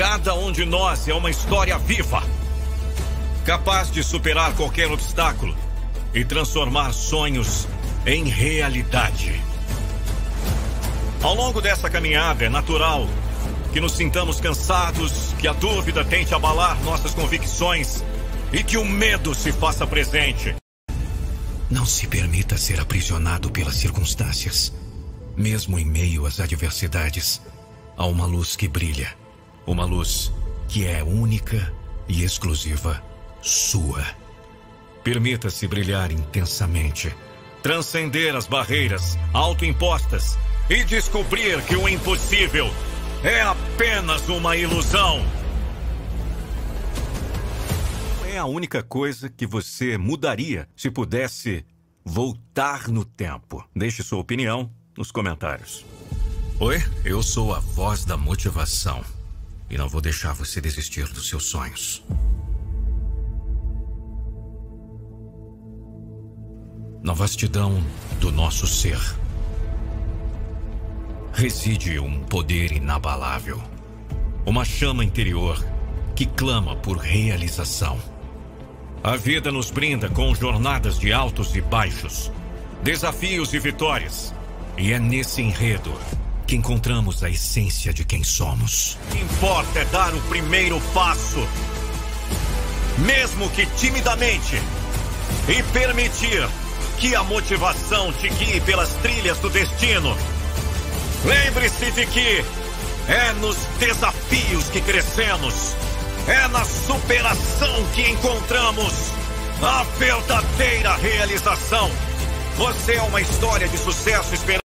Cada um de nós é uma história viva, capaz de superar qualquer obstáculo e transformar sonhos em realidade. Ao longo dessa caminhada, é natural que nos sintamos cansados, que a dúvida tente abalar nossas convicções e que o medo se faça presente. Não se permita ser aprisionado pelas circunstâncias. Mesmo em meio às adversidades, há uma luz que brilha. Uma luz que é única e exclusiva sua. Permita-se brilhar intensamente, transcender as barreiras autoimpostas e descobrir que o impossível é apenas uma ilusão. É a única coisa que você mudaria se pudesse voltar no tempo. Deixe sua opinião nos comentários. Oi, eu sou a voz da motivação e não vou deixar você desistir dos seus sonhos. Na vastidão do nosso ser reside um poder inabalável. Uma chama interior que clama por realização. A vida nos brinda com jornadas de altos e baixos, desafios e vitórias. E é nesse enredo que encontramos a essência de quem somos. O que importa é dar o primeiro passo, mesmo que timidamente, e permitir que a motivação te guie pelas trilhas do destino. Lembre-se de que é nos desafios que crescemos, é na superação que encontramos a verdadeira realização. Você é uma história de sucesso esperando.